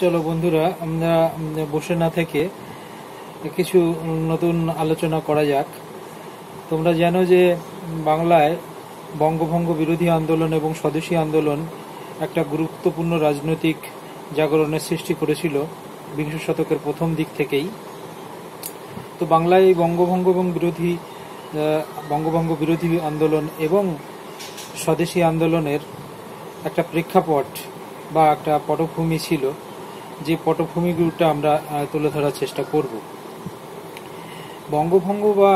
চলো বন্ধুরা, আমরা বসে না থেকে কিছু নতুন আলোচনা করা যাক। তোমরা জানো যে বাংলায় বঙ্গভঙ্গ বিরোধী আন্দোলন এবং স্বদেশী আন্দোলন একটা গুরুত্বপূর্ণ রাজনৈতিক জাগরণের সৃষ্টি করেছিল বিংশ শতকের প্রথম দিক থেকেই। তো বাংলায় বঙ্গভঙ্গ এবং বিরোধী বঙ্গভঙ্গ বিরোধী আন্দোলন এবং স্বদেশী আন্দোলনের একটা প্রেক্ষাপট বা একটা পটভূমি ছিল। যে পটভূমিগুলোটা আমরা তুলে ধরার চেষ্টা করব। বঙ্গভঙ্গ বা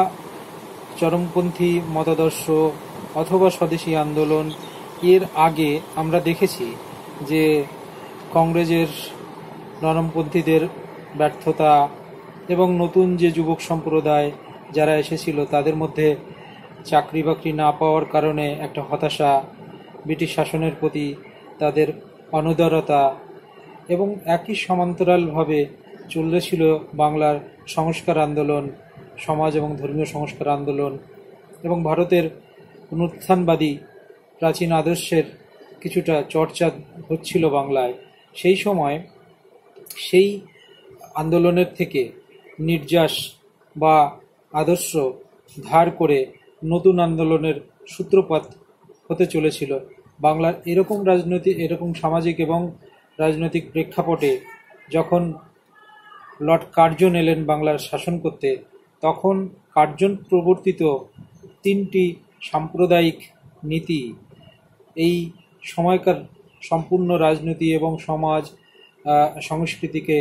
চরমপন্থী মতাদর্শ অথবা স্বদেশী আন্দোলন, এর আগে আমরা দেখেছি যে কংগ্রেসের নরমপন্থীদের ব্যর্থতা এবং নতুন যে যুবক সম্প্রদায় যারা এসেছিল, তাদের মধ্যে চাকরি বাকরি না পাওয়ার কারণে একটা হতাশা ব্রিটিশ শাসনের প্রতি তাদের অনুদারতা এবং একই সমান্তরালভাবে চলেছিল বাংলার সংস্কার আন্দোলন, সমাজ এবং ধর্মীয় সংস্কার আন্দোলন এবং ভারতের অনুত্থানবাদী প্রাচীন আদর্শের কিছুটা চর্চা হচ্ছিল বাংলায়। সেই সময় সেই আন্দোলনের থেকে নির্যাস বা আদর্শ ধার করে নতুন আন্দোলনের সূত্রপাত হতে চলেছিল। বাংলার এরকম রাজনৈতিক, এরকম সামাজিক এবং রাজনৈতিক প্রেক্ষাপটে যখন লর্ড কার্জন এলেন বাংলার শাসন করতে, তখন কার্জন প্রবর্তিত তিনটি সাম্প্রদায়িক নীতি। এই সময়কার সম্পূর্ণ রাজনীতি এবং সমাজ সংস্কৃতিকে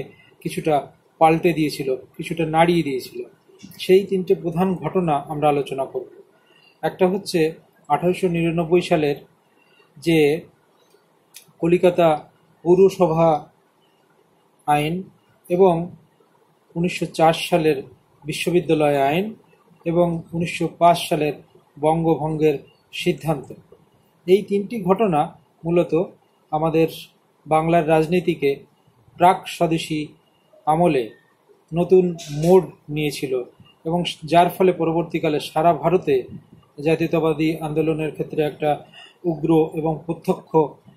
কিছুটা পাল্টে দিয়েছিল, কিছুটা নাড়িয়ে দিয়েছিল। সেই তিনটে প্রধান ঘটনা আমরা আলোচনা করব। একটা হচ্ছে আঠারোশো নিরানব্বই সালের যে কলিকাতা পৌরসভা আইন এবং উনিশশো চার সালের বিশ্ববিদ্যালয় আইন এবং উনিশশো পাঁচ সালের বঙ্গভঙ্গের সিদ্ধান্ত। এই তিনটি ঘটনা মূলত আমাদের বাংলার রাজনীতিকে প্রাক স্বদেশী আমলে নতুন মোড় নিয়েছিল এবং যার ফলে পরবর্তীকালে সারা ভারতে জাতীয়তাবাদী আন্দোলনের ক্ষেত্রে একটা উগ্র এবং প্রত্যক্ষ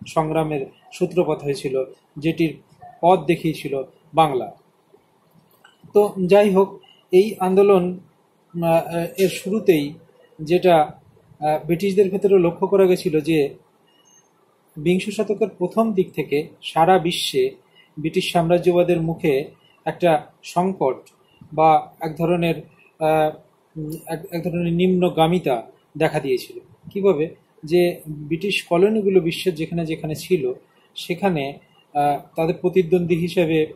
সংগ্রামের সূত্রপাত হয়েছিল, যেটির পথ দেখিয়েছিল বাংলা। তো যাই হোক, এই আন্দোলন এর শুরুতেই যেটা ব্রিটিশদের ক্ষেত্রে লক্ষ্য করা গেছিল যে, বিংশ শতকের প্রথম দিক থেকে সারা বিশ্বে ব্রিটিশ সাম্রাজ্যবাদের মুখে একটা সংকট বা এক ধরনের এক ধরনের নিম্নগামিতা দেখা দিয়েছিল। কীভাবে? যে ব্রিটিশ কলোনিগুলো বিশ্বের যেখানে যেখানে ছিল সেখানে তাদের প্রতিদ্বন্দ্বী হিসেবে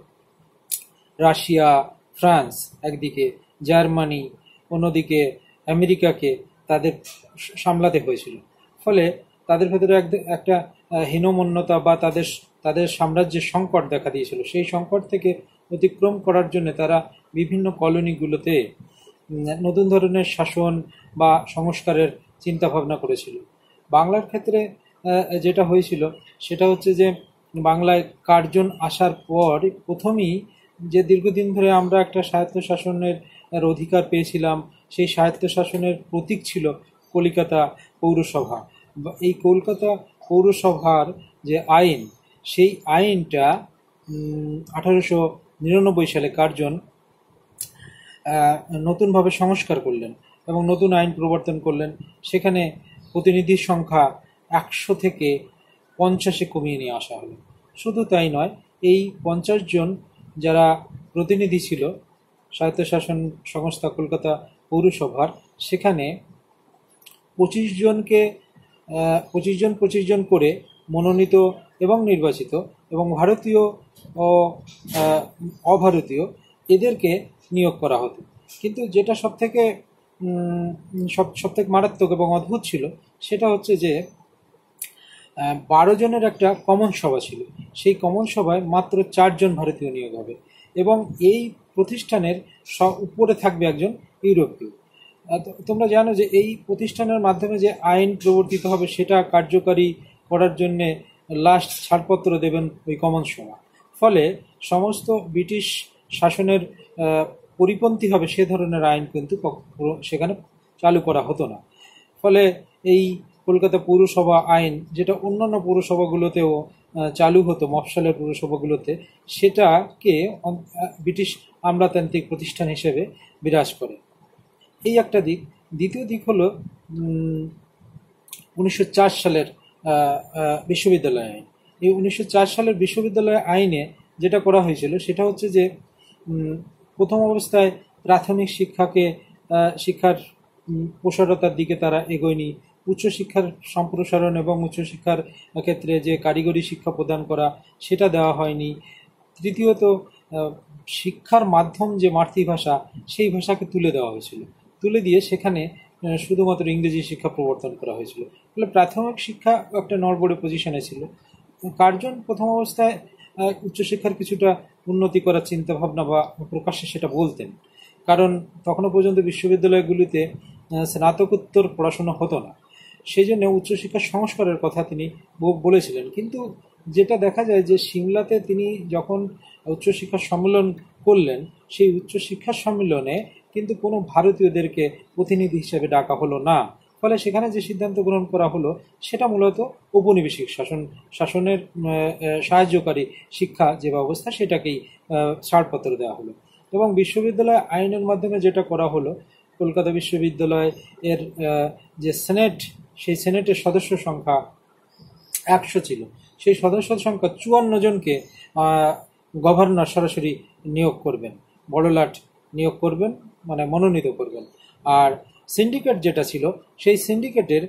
রাশিয়া, ফ্রান্স একদিকে, জার্মানি অন্যদিকে আমেরিকাকে তাদের সামলাতে হয়েছিল। ফলে তাদের ভেতরে এক- একটা হীনমন্যতা বা তাদের তাদের সাম্রাজ্যের সংকট দেখা দিয়েছিল। সেই সংকট থেকে অতিক্রম করার জন্য তারা বিভিন্ন কলোনিগুলোতে নতুন ধরনের শাসন বা সংস্কারের চিন্তা ভাবনা করেছিল। বাংলার ক্ষেত্রে যেটা হয়েছিল, সেটা হচ্ছে যে বাংলায় কার্জন আসার পর প্রথমেই যে দীর্ঘদিন ধরে আমরা একটা স্বায়ত্তশাসনের অধিকার পেয়েছিলাম, সেই স্বায়ত্তশাসনের প্রতীক ছিল কলিকাতা পৌরসভা। এই কলকাতা পৌরসভার যে আইন, সেই আইনটা আঠারোশো নিরানব্বই সালে কার্জন নতুনভাবে সংস্কার করলেন এবং নতুন আইন প্রবর্তন করলেন। সেখানে প্রতিনিধির সংখ্যা একশো থেকে পঞ্চাশে কমিয়ে নিয়ে আসা হলো। শুধু তাই নয়, এই পঞ্চাশ জন যারা প্রতিনিধি ছিল, স্বায়ত্তশাসন সংস্থা কলকাতা পৌরসভার, সেখানে পঁচিশ জনকে পঁচিশ জন পঁচিশ জন করে মনোনীত এবং নির্বাচিত এবং ভারতীয় ও অভারতীয় এদেরকে নিয়োগ করা হতো। কিন্তু যেটা সবথেকে সব, সবথেকে মারাত্মক এবং অদ্ভুত ছিল, সেটা হচ্ছে যে বারো জনের একটা কমন সভা ছিল। সেই কমন সভায় মাত্র চারজন ভারতীয় নিয়োগ হবে এবং এই প্রতিষ্ঠানের উপরে থাকবে একজন ইউরোপীয়। তোমরা জানো যে এই প্রতিষ্ঠানের মাধ্যমে যে আইন প্রবর্তিত হবে সেটা কার্যকারী করার জন্যে লাস্ট ছাড়পত্র দেবেন ওই কমন সভা। ফলে সমস্ত ব্রিটিশ শাসনের পরিপন্থী হবে সে ধরনের আইন কিন্তু সেখানে চালু করা হতো না। ফলে এই কলকাতা পৌরসভা আইন, যেটা অন্যান্য পৌরসভাগুলোতেও চালু হতো, মফস্বলের পৌরসভাগুলোতে, সেটাকে ব্রিটিশ আমলাতান্ত্রিক প্রতিষ্ঠান হিসেবে বিরাজ করে। এই একটা দিক। দ্বিতীয় দিক হলো উনিশশো চার সালের বিশ্ববিদ্যালয় আইন। এই উনিশশো চার সালের বিশ্ববিদ্যালয় আইনে যেটা করা হয়েছিল, সেটা হচ্ছে যে প্রথম অবস্থায় প্রাথমিক শিক্ষাকে শিক্ষার প্রসারতার দিকে তারা এগোয়নি। উচ্চশিক্ষার সম্প্রসারণ এবং উচ্চশিক্ষার ক্ষেত্রে যে কারিগরি শিক্ষা প্রদান করা, সেটা দেওয়া হয়নি। তৃতীয়ত শিক্ষার মাধ্যম যে মাতৃভাষা, সেই ভাষাকে তুলে দেওয়া হয়েছিল। তুলে দিয়ে সেখানে শুধুমাত্র ইংরেজি শিক্ষা প্রবর্তন করা হয়েছিল। ফলে প্রাথমিক শিক্ষা একটা নড়বড়ে পজিশনে ছিল। কার্জন প্রথম অবস্থায় উচ্চশিক্ষার কিছুটা উন্নতি করার চিন্তাভাবনা বা প্রকাশ্যে সেটা বলতেন। কারণ তখনও পর্যন্ত বিশ্ববিদ্যালয়গুলিতে স্নাতকোত্তর পড়াশোনা হতো না। সেই জন্য উচ্চশিক্ষার সংস্কারের কথা তিনি বলেছিলেন। কিন্তু যেটা দেখা যায় যে সিমলাতে তিনি যখন উচ্চশিক্ষা সম্মেলন করলেন, সেই উচ্চশিক্ষা সম্মেলনে কিন্তু কোনো ভারতীয়দেরকে প্রতিনিধি হিসেবে ডাকা হলো না। ফলে সেখানে যে সিদ্ধান্ত গ্রহণ করা হলো, সেটা মূলত ঔপনিবেশিক শাসন, শাসনের সাহায্যকারী শিক্ষা যে ব্যবস্থা, সেটাকেই ছাড়পত্র দেওয়া হলো। এবং বিশ্ববিদ্যালয় আইনের মাধ্যমে যেটা করা হলো, কলকাতা বিশ্ববিদ্যালয় এর যে সেনেট সেই সেনেটের সদস্য সংখ্যা একশো ছিল। সেই সদস্য সংখ্যা চুয়ান্ন জনকে গভর্নর সরাসরি নিয়োগ করবেন, বড়লাট নিয়োগ করবেন মানে মনোনীত করবেন। আর সিন্ডিকেট যেটা ছিল, সেই সিন্ডিকেটের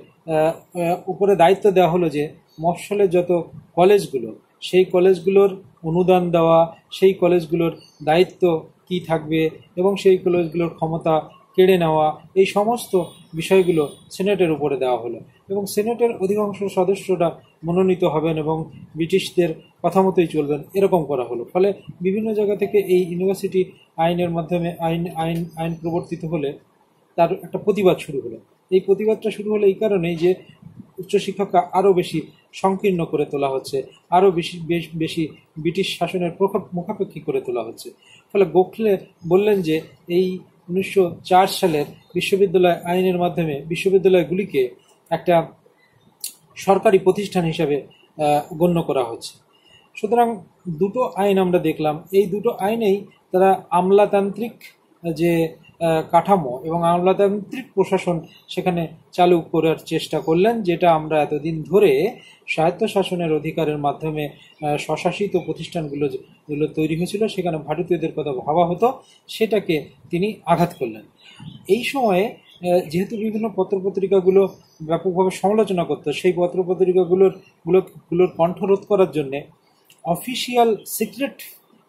উপরে দায়িত্ব দেওয়া হলো যে মফসলের যত কলেজগুলো, সেই কলেজগুলোর অনুদান দেওয়া, সেই কলেজগুলোর দায়িত্ব কি থাকবে এবং সেই কলেজগুলোর ক্ষমতা কেড়ে নেওয়া, এই সমস্ত বিষয়গুলো সিনেটের উপরে দেওয়া হলো এবং সিনেটের অধিকাংশ সদস্যরা মনোনীত হবেন এবং ব্রিটিশদের কথা মতোই চলবেন, এরকম করা হলো। ফলে বিভিন্ন জায়গা থেকে এই ইউনিভার্সিটি আইনের মাধ্যমে আইন আইন আইন প্রবর্তিত হলে তার একটা প্রতিবাদ শুরু হলো। এই প্রতিবাদটা শুরু হলো এই কারণেই যে উচ্চশিক্ষাকে আরও বেশি সংকীর্ণ করে তোলা হচ্ছে, আরও বেশি, বেশ- বেশি ব্রিটিশ শাসনের প্রখা- মুখাপেক্ষী করে তোলা হচ্ছে। ফলে গোখলে বললেন যে এই উনিশশো চার সালের বিশ্ববিদ্যালয় আইনের মাধ্যমে বিশ্ববিদ্যালয়গুলিকে একটা সরকারি প্রতিষ্ঠান হিসাবে গণ্য করা হচ্ছে সুতরাং দুটো আইন আমরা দেখলাম। এই দুটো আইনেই তারা আমলাতান্ত্রিক যে কাঠামো এবং আমলাতান্ত্রিক প্রশাসন সেখানে চালু করার চেষ্টা করলেন, যেটা আমরা এতদিন ধরে স্বায়ত্তশাসনের অধিকারের মাধ্যমে স্বশাসিত প্রতিষ্ঠানগুলো যেগুলো তৈরি হয়েছিল, সেখানে ভারতীয়দের কথা ভাবা হতো, সেটাকে তিনি আঘাত করলেন। এই সময়ে যেহেতু বিভিন্ন পত্রপত্রিকাগুলো ব্যাপকভাবে সমালোচনা করতো, সেই পত্রপত্রিকাগুলোর, গুলো, গুলোর কণ্ঠরোধ করার জন্যে অফিসিয়াল সিক্রেট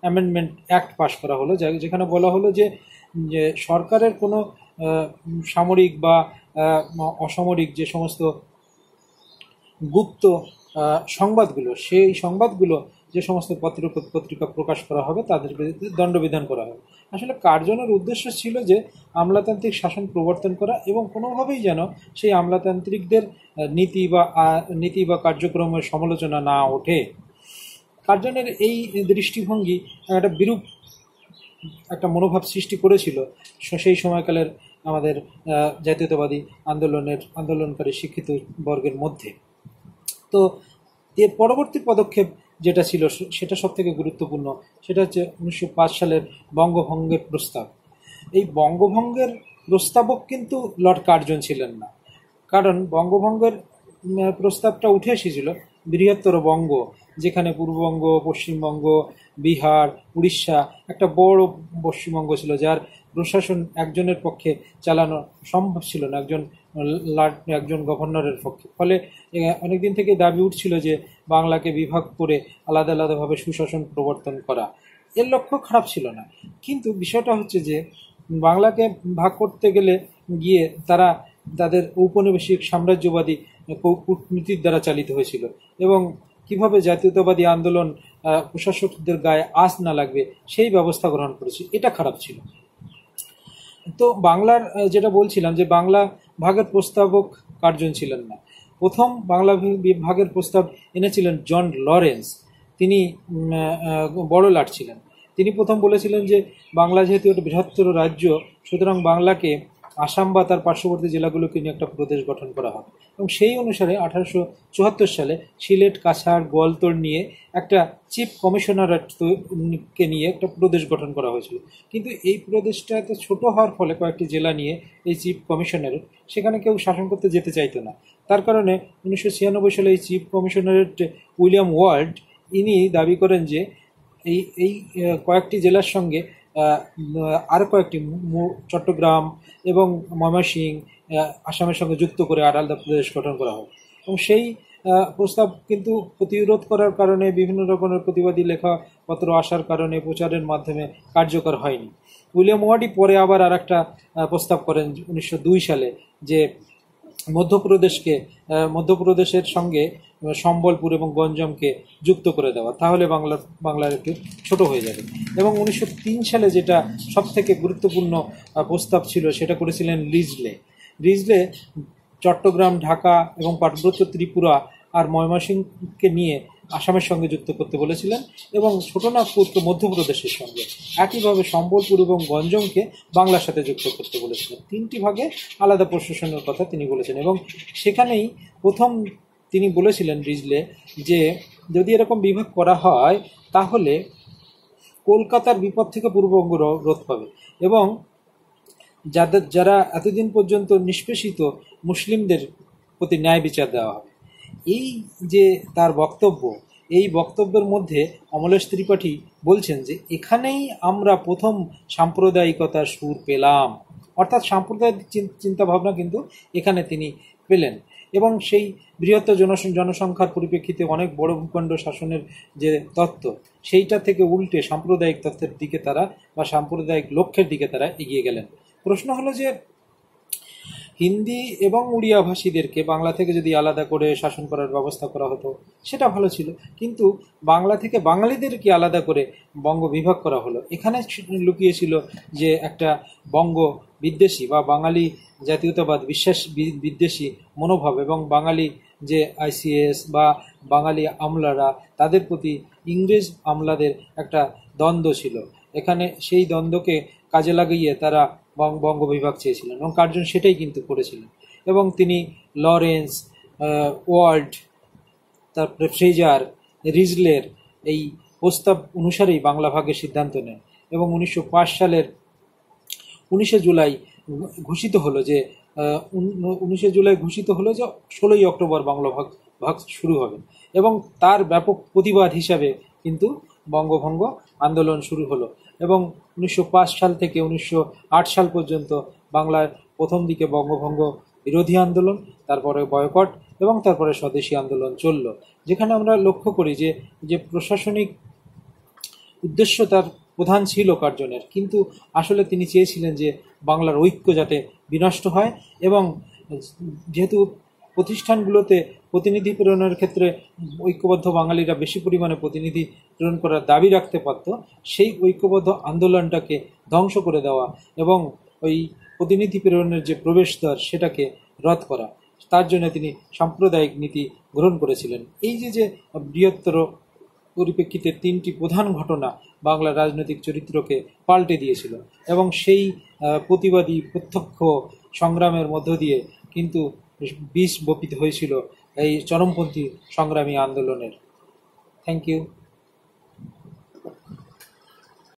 অ্যামেন্ডমেন্ট অ্যাক্ট পাশ করা হলো যেখানে বলা হলো যে যে সরকারের কোনো সামরিক বা অসামরিক যে সমস্ত গুপ্ত সংবাদগুলো, সেই সংবাদগুলো যে সমস্ত পত্র, পত্রিকা প্রকাশ করা হবে, তাদের বিরুদ্ধে দণ্ডবিধান করা হবে। আসলে কার্জনের উদ্দেশ্য ছিল যে আমলাতান্ত্রিক শাসন প্রবর্তন করা এবং কোনোভাবেই যেন সেই আমলাতান্ত্রিকদের নীতি বা নীতি বা কার্যক্রমের সমালোচনা না ওঠে। কার্জনের এই দৃষ্টিভঙ্গি একটা বিরূপ একটা মনোভাব সৃষ্টি করেছিল। সেই সময়কালের আমাদের জাতীয়তাবাদী আন্দোলনের, আন্দোলনকারী শিক্ষিত বর্গের মধ্যে। তো এর পরবর্তী পদক্ষেপ যেটা ছিল সেটা সব থেকে গুরুত্বপূর্ণ, সেটা হচ্ছে উনিশশো পাঁচ সালের বঙ্গভঙ্গের প্রস্তাব। এই বঙ্গভঙ্গের প্রস্তাবক কিন্তু লর্ড কার্জন ছিলেন না। কারণ বঙ্গভঙ্গের প্রস্তাবটা উঠে এসেছিল বৃহত্তর বঙ্গ, যেখানে পূর্ববঙ্গ, পশ্চিমবঙ্গ বিহার, উড়িষ্যা, একটা বড় পশ্চিমবঙ্গ ছিল যার প্রশাসন একজনের পক্ষে চালানো সম্ভব ছিল না, একজন একজন গভর্নরের পক্ষে। ফলে অনেকদিন থেকে দাবি উঠছিল যে বাংলাকে বিভাগ করে আলাদা আলাদাভাবে সুশাসন প্রবর্তন করা। এর লক্ষ্য খারাপ ছিল না। কিন্তু বিষয়টা হচ্ছে যে বাংলাকে ভাগ করতে গেলে গিয়ে তারা তাদের ঔপনিবেশিক সাম্রাজ্যবাদী কূটনীতির দ্বারা চালিত হয়েছিল এবং কীভাবে জাতীয়তাবাদী আন্দোলন প্রশাসকদের গায়ে আস না লাগবে, সেই ব্যবস্থা গ্রহণ করেছে। এটা খারাপ ছিল। তো বাংলার যেটা বলছিলাম যে বাংলা ভাগের প্রস্তাবক কার্জন ছিলেন না। প্রথম বাংলা ভাগের প্রস্তাব এনেছিলেন জন লরেন্স। তিনি বড় লাট ছিলেন। তিনি প্রথম বলেছিলেন যে বাংলা যেহেতু একটা বৃহত্তর রাজ্য, সুতরাং বাংলাকে আসাম বা তার পার্শ্ববর্তী জেলাগুলোকে নিয়ে একটা প্রদেশ গঠন করা হয়। এবং সেই অনুসারে আঠারোশো চুয়াত্তর সালে সিলেট, কাছাড়, গোয়ালতোড় নিয়ে একটা চিফ কমিশনারেট কে নিয়ে একটা প্রদেশ গঠন করা হয়েছিল। কিন্তু এই প্রদেশটা এত ছোট হওয়ার ফলে কয়েকটি জেলা নিয়ে এই চিফ কমিশনারেট সেখানে কেউ শাসন করতে যেতে চাইতো না। তার কারণে উনিশশো ছিয়ানব্বই সালে এই চিফ কমিশনারেট উইলিয়াম ওয়ার্ল্ড ইনি দাবি করেন যে এই এই কয়েকটি জেলার সঙ্গে আরও কয়েকটি চট্টগ্রাম এবং ময়মনসিং আসামের সঙ্গে যুক্ত করে আলাদা প্রদেশ গঠন করা হয় এবং সেই প্রস্তাব কিন্তু প্রতিরোধ করার কারণে বিভিন্ন রকমের প্রতিবাদী লেখাপত্র আসার কারণে প্রচারের মাধ্যমে কার্যকর হয়নি। উইলিয়াম ওয়ার্ডি পরে আবার আর একটা প্রস্তাব করেন উনিশশো দুই সালে যে মধ্যপ্রদেশকে মধ্যপ্রদেশের সঙ্গে সম্বলপুর এবং গঞ্জমকে যুক্ত করে দেওয়া। তাহলে বাংলা, বাংলার একটু ছোট হয়ে যাবে। এবং উনিশশো তিন সালে যেটা সব থেকে গুরুত্বপূর্ণ প্রস্তাব ছিল, সেটা করেছিলেন রিজলে। রিজলে চট্টগ্রাম, ঢাকা এবং পার্বত্য ত্রিপুরা আর ময়মাসিংকে নিয়ে আসামের সঙ্গে যুক্ত করতে বলেছিলেন এবং ছোটনাগপুরকে মধ্যপ্রদেশের সঙ্গে। একইভাবে সম্বলপুর এবং গঞ্জমকে বাংলার সাথে যুক্ত করতে বলেছিলেন। তিনটি ভাগে আলাদা প্রশাসনের কথা তিনি বলেছেন এবং সেখানেই প্রথম তিনি বলেছিলেন রিজলে যে, যদি এরকম বিভাগ করা হয়, তাহলে কলকাতার বিপদ থেকে পূর্ববঙ্গ রোধ পাবে। এবং যাদের, যারা এতদিন পর্যন্ত নিষ্পেষিত মুসলিমদের প্রতি ন্যায় বিচার দেওয়া হবে এই যে তার বক্তব্য, এই বক্তব্যের মধ্যে অমলেশ ত্রিপাঠী বলছেন যে, এখানেই আমরা প্রথম সাম্প্রদায়িকতার সুর পেলাম। অর্থাৎ সাম্প্রদায়িক চিন- চিন্তাভাবনা কিন্তু এখানে তিনি পেলেন। এবং সেই বৃহত্তর জনস- জনসংখ্যার পরিপ্রেক্ষিতে অনেক বড় ভূখণ্ড শাসনের যে তত্ত্ব, সেইটা থেকে উল্টে সাম্প্রদায়িক তত্ত্বের দিকে তারা বা সাম্প্রদায়িক লক্ষ্যের দিকে তারা এগিয়ে গেলেন। প্রশ্ন হলো যে হিন্দি এবং উড়িয়া ভাষীদেরকে বাংলা থেকে যদি আলাদা করে শাসন করার ব্যবস্থা করা হতো, সেটা ভালো ছিল। কিন্তু বাংলা থেকে বাঙালিদেরকে আলাদা করে বঙ্গ বিভাগ করা হলো। এখানে লুকিয়েছিল যে একটা বঙ্গ বিদ্বেষী বা বাঙালি জাতীয়তাবাদ, বিশ্বাস বিদ্বেষী মনোভাব এবং বাঙালি যে আইসিএস বা বাঙালি আমলারা, তাদের প্রতি ইংরেজ আমলাদের একটা দ্বন্দ্ব ছিল। এখানে সেই দ্বন্দ্বকে কাজে লাগিয়ে তারা বঙ্গ বিভাগ চেয়েছিলেন এবং কার্জন সেটাই কিন্তু করেছিলেন। এবং তিনি লরেন্স ওয়ার্ল্ড, তারপরে ফ্রেজার, রিজলের এই প্রস্তাব অনুসারেই বাংলা ভাগের সিদ্ধান্ত নেন এবং উনিশশো পাঁচ সালের উনিশে জুলাই ঘোষিত হলো যে উনিশে জুলাই ঘোষিত হলো যে ষোলোই অক্টোবর বাংলা ভাগ ভাগ শুরু হবে এবং তার ব্যাপক প্রতিবাদ হিসাবে কিন্তু বঙ্গভঙ্গ আন্দোলন শুরু হলো এবং উনিশশো পাঁচ সাল থেকে উনিশশো আট সাল পর্যন্ত বাংলায় প্রথম দিকে বঙ্গভঙ্গ বিরোধী আন্দোলন, তারপরে বয়কট এবং তারপরে স্বদেশী আন্দোলন চলল। যেখানে আমরা লক্ষ্য করি যে যে প্রশাসনিক উদ্দেশ্য তার প্রধান ছিল কার্জনের। কিন্তু আসলে তিনি চেয়েছিলেন যে বাংলার ঐক্য যাতে বিনষ্ট হয় এবং যেহেতু প্রতিষ্ঠানগুলোতে প্রতিনিধি প্রেরণের ক্ষেত্রে ঐক্যবদ্ধ বাঙালিরা বেশি পরিমাণে প্রতিনিধি প্রেরণ করার দাবি রাখতে পারত, সেই ঐক্যবদ্ধ আন্দোলনটাকে ধ্বংস করে দেওয়া এবং ওই প্রতিনিধি প্রেরণের যে প্রবেশদ্বার সেটাকে রদ করা। তার জন্য তিনি সাম্প্রদায়িক নীতি গ্রহণ করেছিলেন। এই যে যে বৃহত্তর পরিপ্রেক্ষিতে তিনটি প্রধান ঘটনা বাংলা রাজনৈতিক চরিত্রকে পাল্টে দিয়েছিল এবং সেই প্রতিবাদী প্রত্যক্ষ সংগ্রামের মধ্য দিয়ে কিন্তু বিষ বপিত হয়েছিল এই চরমপন্থী সংগ্রামী আন্দোলনের। Thank you